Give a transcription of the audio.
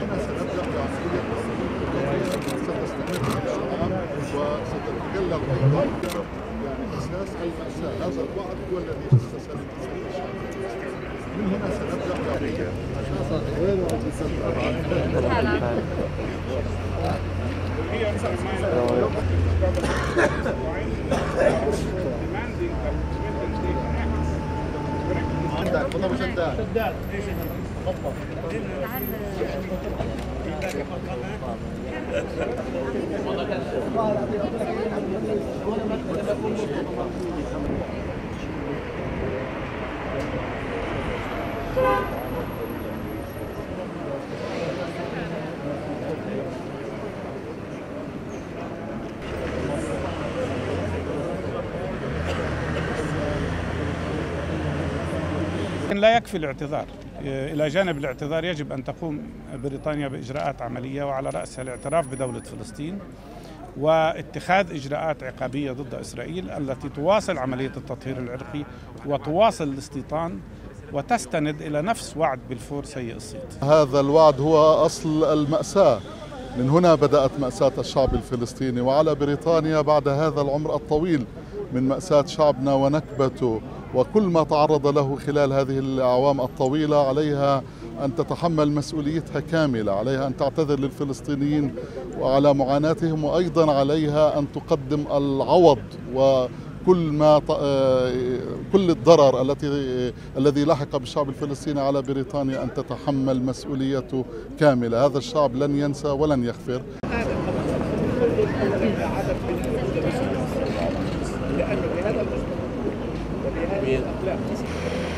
هنا سنبدا بعمليه ستستمر إلى العام وستتجلى أساس الماساه هذا الوعد هو الذي الشعب من هنا سنبدا بعمليه عندك خطب شداد لكن لا يكفي الاعتذار. إلى جانب الاعتذار يجب أن تقوم بريطانيا بإجراءات عملية وعلى رأسها الاعتراف بدولة فلسطين واتخاذ إجراءات عقابية ضد إسرائيل التي تواصل عملية التطهير العرقي وتواصل الاستيطان وتستند إلى نفس وعد بلفور سيء الصيت. هذا الوعد هو أصل المأساة. من هنا بدأت مأساة الشعب الفلسطيني وعلى بريطانيا بعد هذا العمر الطويل من مأساة شعبنا ونكبته وكل ما تعرض له خلال هذه الأعوام الطويلة عليها أن تتحمل مسؤوليتها كاملة عليها أن تعتذر للفلسطينيين وعلى معاناتهم وأيضا عليها أن تقدم العوض وكل ما كل الضرر التي الذي لحق بالشعب الفلسطيني على بريطانيا أن تتحمل مسؤوليته كاملة، هذا الشعب لن ينسى ولن يغفر. لأنه Bien.